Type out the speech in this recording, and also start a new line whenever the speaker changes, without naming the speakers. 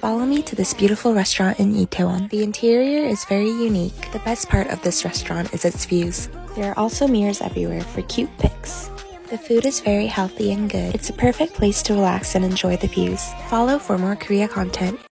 Follow me to this beautiful restaurant in Itaewon. The interior is very unique. The best part of this restaurant is its views. There are also mirrors everywhere for cute pics. The food is very healthy and good. It's a perfect place to relax and enjoy the views. Follow for more Korea content.